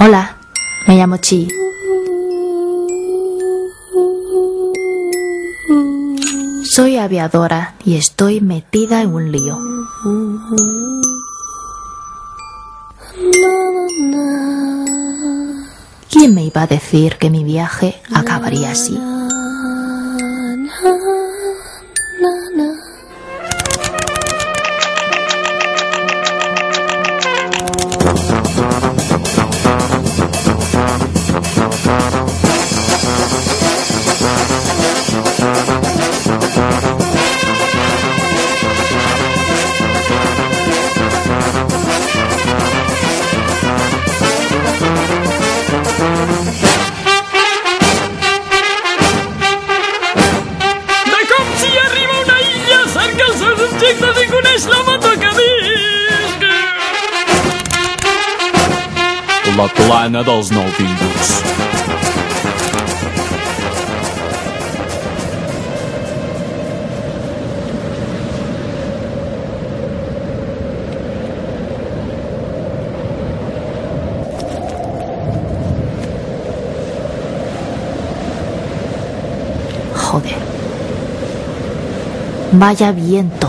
Hola, me llamo Chi. Soy aviadora y estoy metida en un lío. ¿Quién me iba a decir que mi viaje acabaría así? Nouvinguts. Joder. Vaya viento.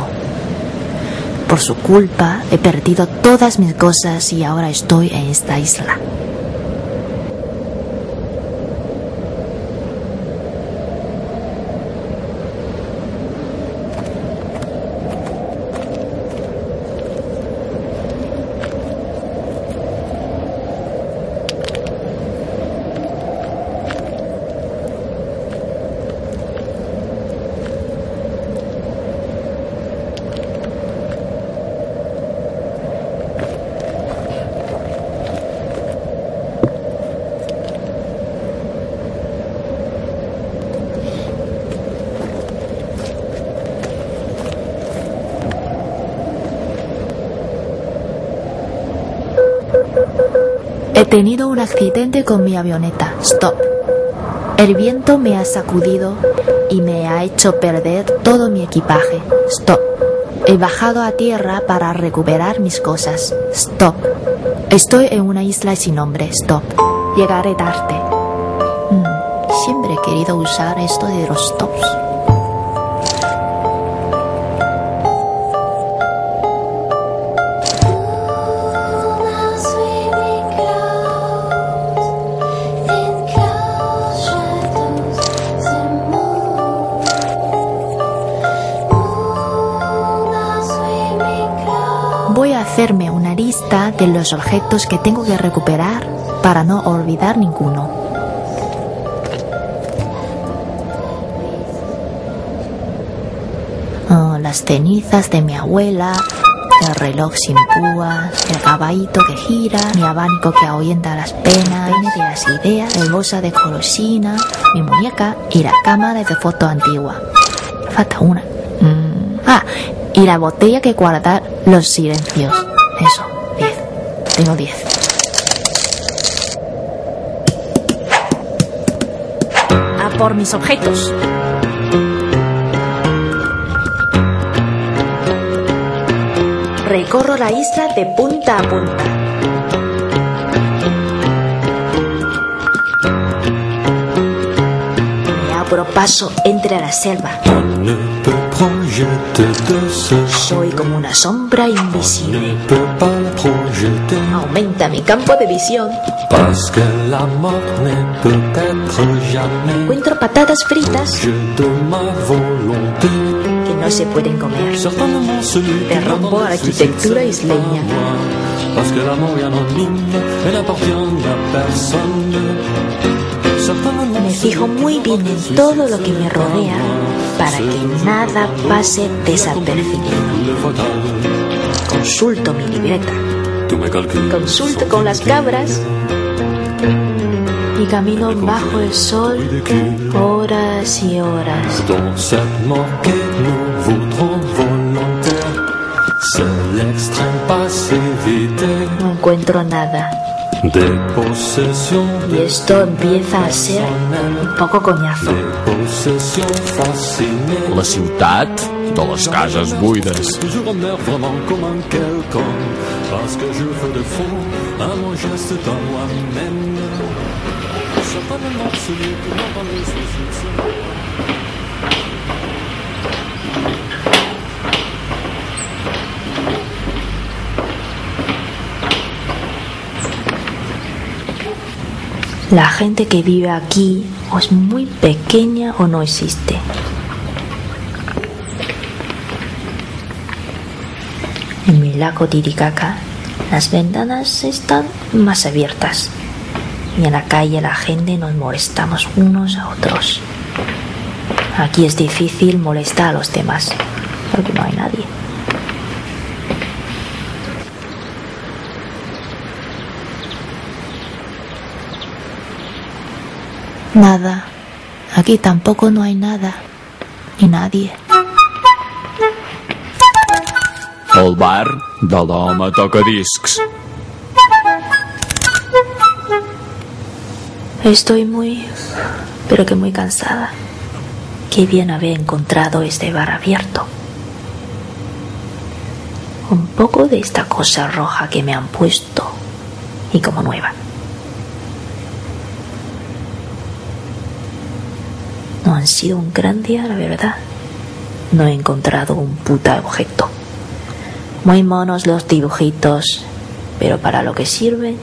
Por su culpa he perdido todas mis cosas y ahora estoy en esta isla. He tenido un accidente con mi avioneta. Stop. El viento me ha sacudido y me ha hecho perder todo mi equipaje. Stop. He bajado a tierra para recuperar mis cosas. Stop. Estoy en una isla sin nombre. Stop. Llegaré tarde. Mm, siempre he querido usar esto de los stops. Hacerme una lista de los objetos que tengo que recuperar para no olvidar ninguno. Ah, las cenizas de mi abuela, el reloj sin púas, el caballito que gira, mi abanico que ahuyenta las penas, el de las ideas, el bolsa de colosina, mi muñeca y la cámara de foto antigua. Falta una. Mm, Ah, y la botella que guarda los silencios. Eso, 10. Tengo 10. A por mis objetos. Recorro la isla de punta a punta. Me abro paso entre la selva. Soy como una sombra invisible. Aumenta mi campo de visión. Encuentro patatas fritas que no se pueden comer. Derrumbo arquitectura isleña. c'est pas moi. Parce que l'amour est anonyme, elle n'appartient à personne. Certainement Me fijo muy bien en todo lo que me rodea para que nada pase desapercibido. Consulto mi libreta. Consulto con las cabras y camino bajo el sol horas y horas. No encuentro nada. Possessions Y esto empieza a ser un poco coñazo. La ciutat de les cases buides. La gente que vive aquí es muy pequeña o no existe. En mi lago Titicaca las ventanas están más abiertas y en la calle la gente nos molestamos unos a otros. Aquí es difícil molestar a los demás porque no hay nadie. Nada. Aquí tampoco no hay nada. Ni nadie. El bar de l'home tocadiscs. Estoy muy, pero que muy cansada. Qué bien haber encontrado este bar abierto. Un poco de esta cosa roja que me han puesto y como nueva. Sido un gran día, la verdad. No he encontrado un puta objeto. Muy monos los dibujitos, pero para lo que sirven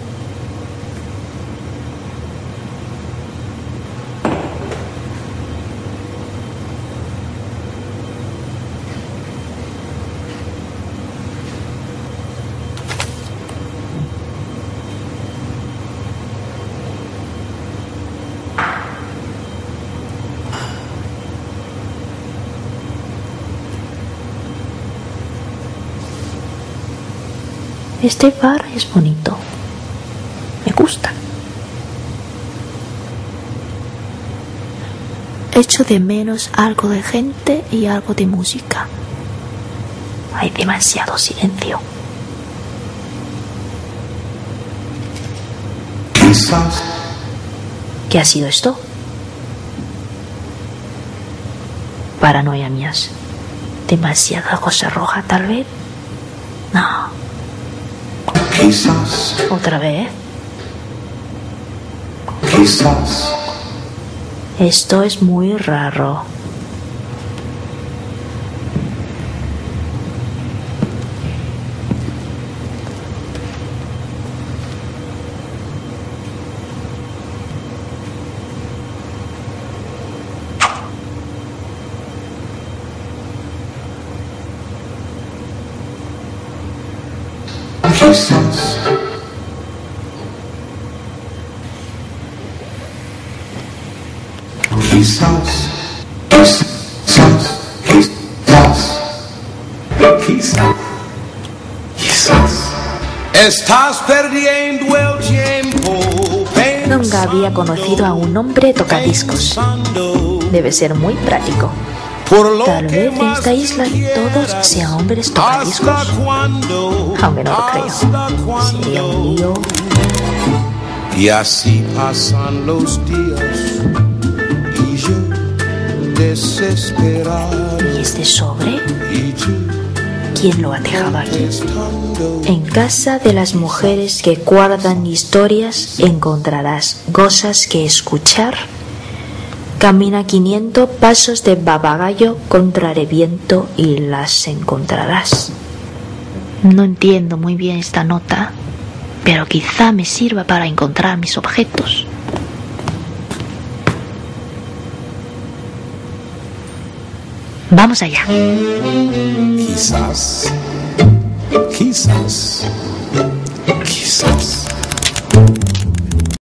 Este bar es bonito. Me gusta. Echo de menos algo de gente y algo de música. Hay demasiado silencio. ¿Qué ha sido esto? Paranoia mías. Demasiada cosa roja, tal vez. No. Quizás, Otra vez. quizás, Esto es muy raro. Quizás, quizás, quizás, quizás, quizás, quizás. Estás perdiendo el tiempo. Nunca había conocido a un hombre tocadiscos. Debe ser muy práctico. Tal vez en esta isla todos sean hombres tocadiscos. Aunque no lo creo. Sería un lío. Y así pasan los días y yo desesperado ¿Y este sobre? ¿Quién lo ha dejado aquí? En casa de las mujeres que guardan historias encontrarás cosas que escuchar. Camina 500 pasos de babagallo contra el viento y las encontrarás. No entiendo muy bien esta nota, pero quizá me sirva para encontrar mis objetos. Vamos allá. quizás, quizás, quizás.